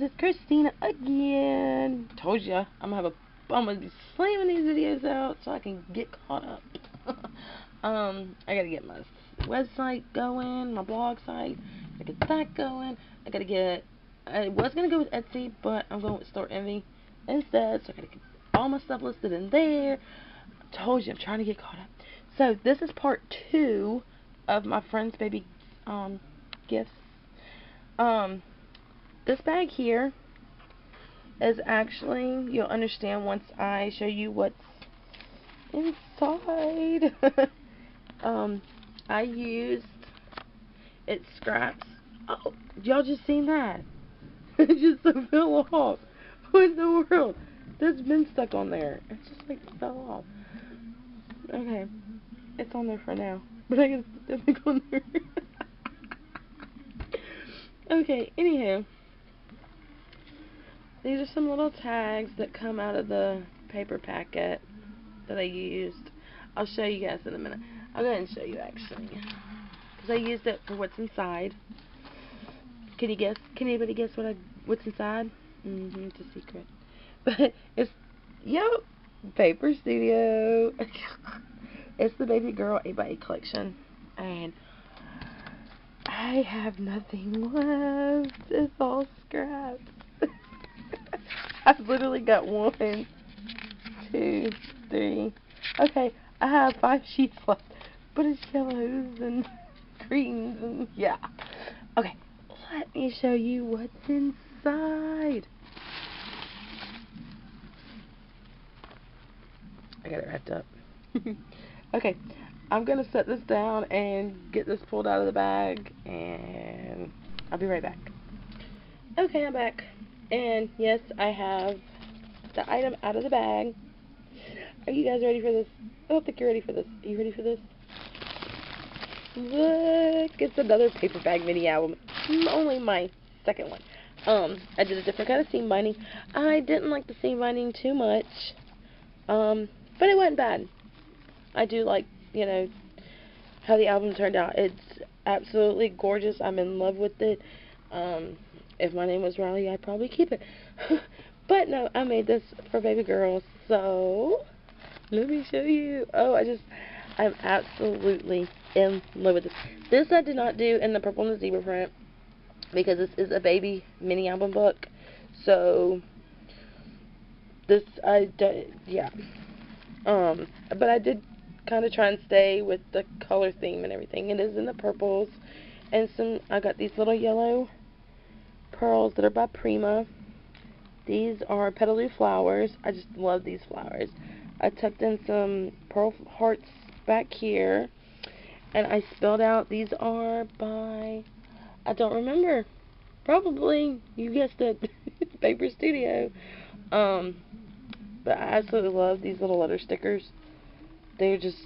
guys, it's Christina again. Told ya, I'm gonna have a, I'm gonna be slamming these videos out so I can get caught up. um, I gotta get my website going, my blog site. I get that going. I gotta get. I was gonna go with Etsy, but I'm going with Storenvy instead. So I gotta get all my stuff listed in there. I told you, I'm trying to get caught up. So this is part two of my friend's baby um gifts. Um, this bag here is actually, you'll understand once I show you what's inside. um, I used, it scraps. Oh, y'all just seen that? it just fell off. What in the world? That's been stuck on there. It just like fell off. Okay. It's on there for now. But I put that back on there. okay, anyhow. These are some little tags that come out of the paper packet that I used. I'll show you guys in a minute. I'll go ahead and show you actually. Because I used it for what's inside. Can you guess? Can anybody guess what I what's inside? Mm hmm it's a secret. But it's yep, Paper Studio. it's the Baby Girl 8x8 collection. And I have nothing left. It's all scraps. I've literally got one, two, three. Okay, I have five sheets left, but it's yellows and greens and yeah. Okay, let me show you what's inside. I got it wrapped up. okay, I'm gonna set this down and get this pulled out of the bag, and I'll be right back. Okay, I'm back. And yes, I have the item out of the bag. Are you guys ready for this? I don't think you're ready for this. Are you ready for this? Look, it's another paper bag mini album. Only my second one. Um, I did a different kind of seam binding. I didn't like the seam binding too much. Um, but it wasn't bad. I do like, you know, how the album turned out. It's absolutely gorgeous. I'm in love with it. Um, if my name was Riley, I'd probably keep it. but no, I made this for baby girls. So, let me show you. Oh, I just, I'm absolutely in love with this. This I did not do in the purple and the zebra print because this is a baby mini album book. So, this, I, did, yeah. Um, but I did kind of try and stay with the color theme and everything. It is in the purples. And some, I got these little yellow pearls that are by Prima. These are petaloo flowers. I just love these flowers. I tucked in some pearl hearts back here. And I spelled out, these are by, I don't remember. Probably, you guessed it, Paper Studio. Um, but I absolutely love these little letter stickers. They're just,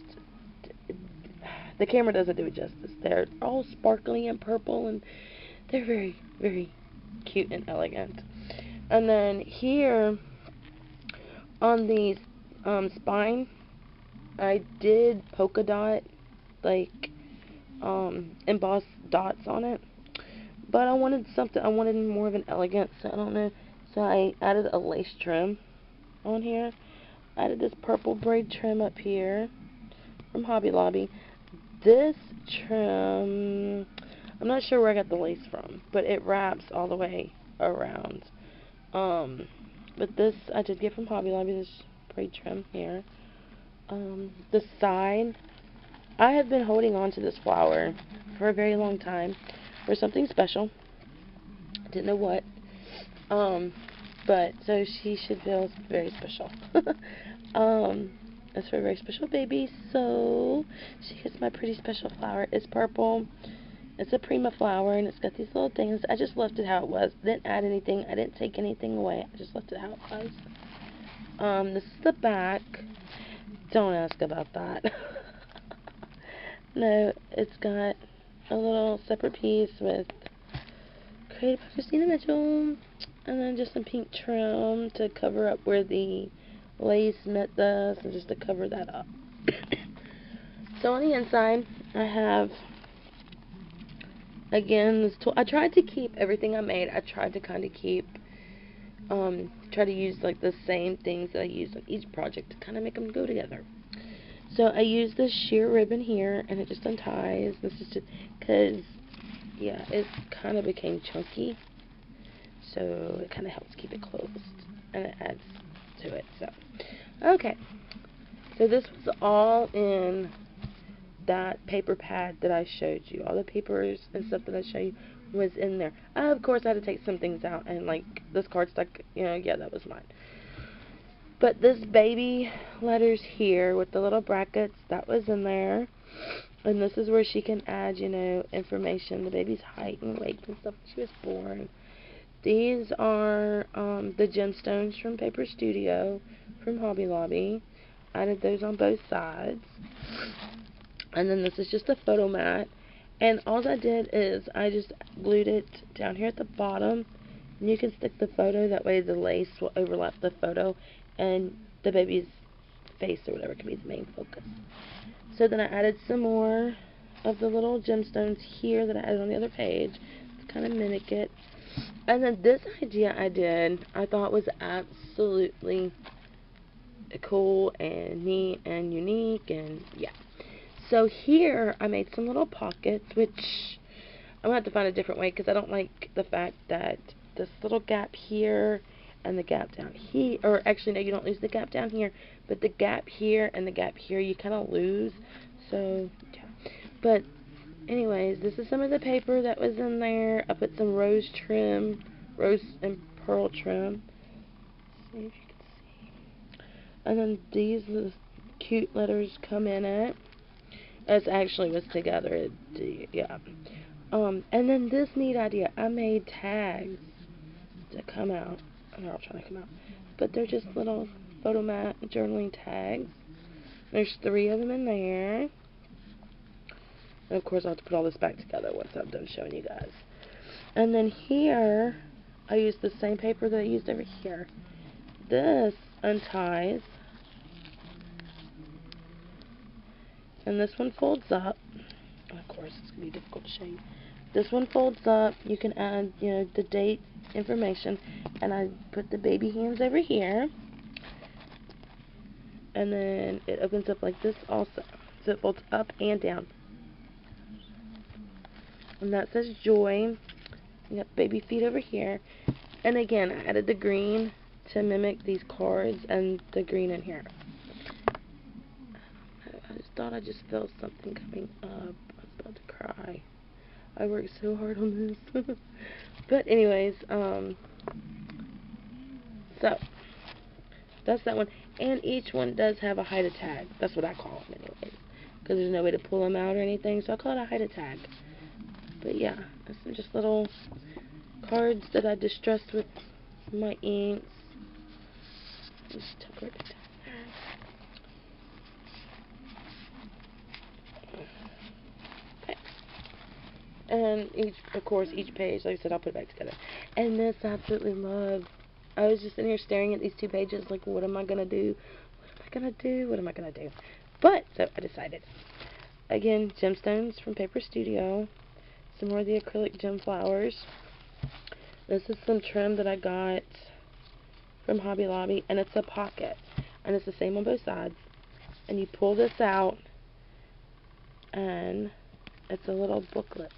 the camera doesn't do it justice. They're all sparkly and purple and they're very, very cute and elegant. And then here on the um, spine, I did polka dot, like, um, embossed dots on it. But I wanted something, I wanted more of an elegance, so I don't know. So I added a lace trim on here. I added this purple braid trim up here from Hobby Lobby. This trim I'm not sure where I got the lace from, but it wraps all the way around. Um, but this I did get from Hobby Lobby, this braid trim here. Um, the side, I have been holding on to this flower for a very long time for something special. Didn't know what. Um, but, so she should feel very special. um, it's for a very special baby, so she gets my pretty special flower. It's purple. It's a Prima flower, and it's got these little things. I just left it how it was. Didn't add anything. I didn't take anything away. I just left it how it was. Um, this is the back. Don't ask about that. no, it's got a little separate piece with created by Christina Mitchell, and then just some pink trim to cover up where the lace met the, and just to cover that up. so on the inside, I have again, this tool, I tried to keep everything I made, I tried to kind of keep um, try to use like the same things that I use on each project to kind of make them go together. So I use this sheer ribbon here, and it just unties. This is just because, yeah, it kind of became chunky, so it kind of helps keep it closed, and it adds to it. So, okay. So this was all in that paper pad that I showed you. All the papers and stuff that I showed you was in there. Uh, of course, I had to take some things out, and like this cardstock, you know, yeah, that was mine. But this baby letters here with the little brackets, that was in there. And this is where she can add, you know, information, the baby's height and weight and stuff when she was born. These are um, the gemstones from Paper Studio from Hobby Lobby. I added those on both sides. And then this is just a photo mat. And all I did is I just glued it down here at the bottom. And you can stick the photo, that way the lace will overlap the photo and the baby's face or whatever can be the main focus. So then I added some more of the little gemstones here that I added on the other page to kind of mimic it. And then this idea I did, I thought was absolutely cool and neat and unique and yeah. So here I made some little pockets, which I'm going to have to find a different way because I don't like the fact that this little gap here and the gap down here, or actually no, you don't lose the gap down here, but the gap here and the gap here you kind of lose. So, yeah. But, anyways, this is some of the paper that was in there. I put some rose trim, rose and pearl trim. see if you can see. And then these the cute letters come in it. It's actually was together, yeah. Um, and then this neat idea, I made tags to come out they're all trying to come out. But they're just little photo mat journaling tags. There's three of them in there. And of course I'll have to put all this back together once I'm done showing you guys. And then here, I used the same paper that I used over here. This unties. And this one folds up. Of course, it's going to be difficult to show you. This one folds up. You can add, you know, the date information. And I put the baby hands over here. And then it opens up like this also. So it folds up and down. And that says joy. You got baby feet over here. And again, I added the green to mimic these cards and the green in here. Thought I just felt something coming up. I was about to cry. I worked so hard on this. but anyways, um, so that's that one. And each one does have a hide a tag. That's what I call them anyways. Because there's no way to pull them out or anything. So I call it a hide a tag. But yeah, some just little cards that I distressed with my inks. Just tuck it. And each, of course, each page, like I said, I'll put it back together. And this I absolutely love. I was just sitting here staring at these two pages, like, what am I going to do? What am I going to do? What am I going to do? But, so I decided. Again, gemstones from Paper Studio. Some more of the acrylic gem flowers. This is some trim that I got from Hobby Lobby, and it's a pocket. And it's the same on both sides. And you pull this out, and it's a little booklet.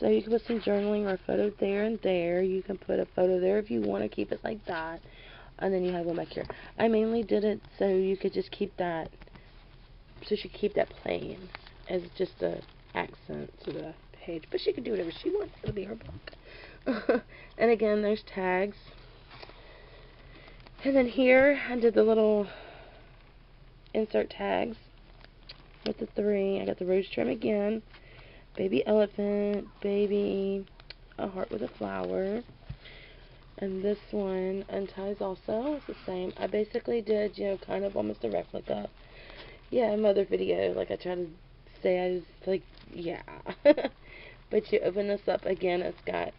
So you can put some journaling or a photo there and there. You can put a photo there if you want to keep it like that. And then you have one back here. I mainly did it so you could just keep that, so she keep that plain as just a accent to the page. But she could do whatever she wants. It'll be her book. and again, there's tags. And then here, I did the little insert tags with the three. I got the rose trim again baby elephant, baby a heart with a flower. And this one unties also. It's the same. I basically did, you know, kind of almost a replica. Yeah, mother video. Like I try to say I was like, yeah. but you open this up again, it's got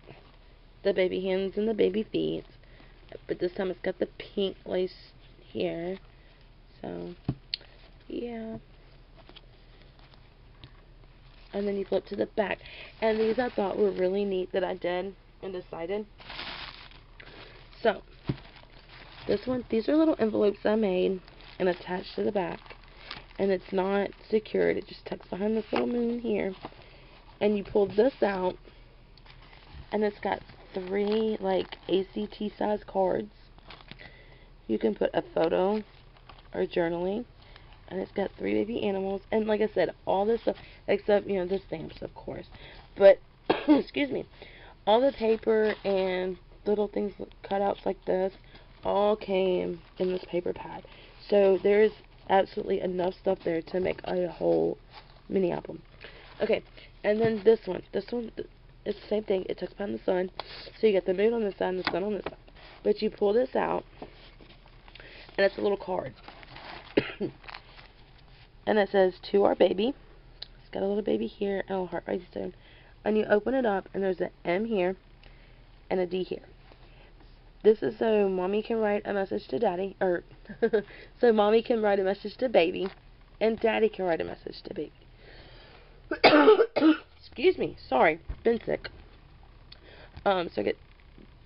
the baby hands and the baby feet. But this time it's got the pink lace here. So, yeah and then you flip to the back. And these I thought were really neat that I did and decided. So, this one, these are little envelopes I made and attached to the back. And it's not secured. It just tucks behind this little moon here. And you pull this out. And it's got three, like, ACT size cards. You can put a photo or journaling. And it's got three baby animals. And like I said, all this stuff, except, you know, the stamps, of course. But, excuse me, all the paper and little things, cutouts like this, all came in this paper pad. So there's absolutely enough stuff there to make a whole mini album. Okay, and then this one. This one it's the same thing. It tucks behind the sun. So you get the moon on this side and the sun on this side. But you pull this out, and it's a little card. and it says, to our baby. It's got a little baby here and a little heart rhinestone. And you open it up, and there's an M here and a D here. This is so mommy can write a message to daddy, or so mommy can write a message to baby, and daddy can write a message to baby. Excuse me, sorry, been sick. Um, so I get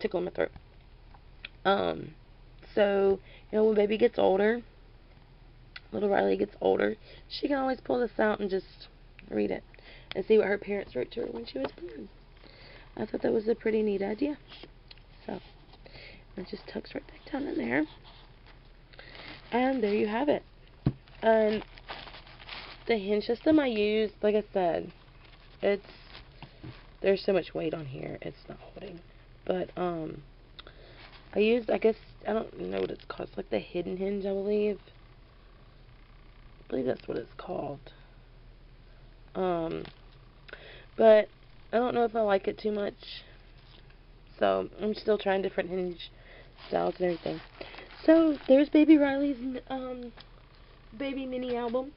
tickle in my throat. Um, so you know when baby gets older, little Riley gets older, she can always pull this out and just read it and see what her parents wrote to her when she was born. I thought that was a pretty neat idea. So. It just tucks right back down in there. And there you have it. And the hinge system I used, like I said, it's, there's so much weight on here, it's not holding. But, um, I used, I guess, I don't know what it's called. It's like the hidden hinge, I believe. Believe that's what it's called. Um, but I don't know if I like it too much. So, I'm still trying different hinge styles and everything. So, there's Baby Riley's um, baby mini album.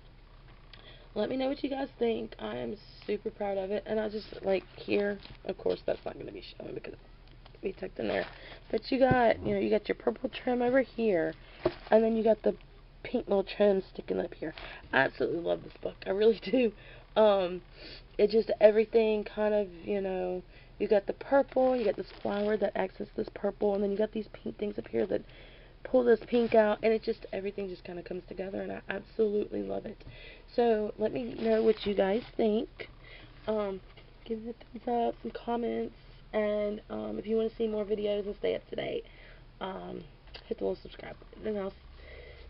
Let me know what you guys think. I am super proud of it. And I just, like, here, of course, that's not going to be shown because be tucked in there. But you got, you know, you got your purple trim over here. And then you got the pink little trim sticking up here. I absolutely love this book. I really do. Um, it just, everything kind of, you know, you got the purple, you got this flower that accents this purple, and then you got these pink things up here that pull this pink out, and it just, everything just kind of comes together, and I absolutely love it. So, let me know what you guys think. Um, give it a thumbs up, some comments, and um, if you want to see more videos and stay up to date, um, hit the little subscribe button, and I'll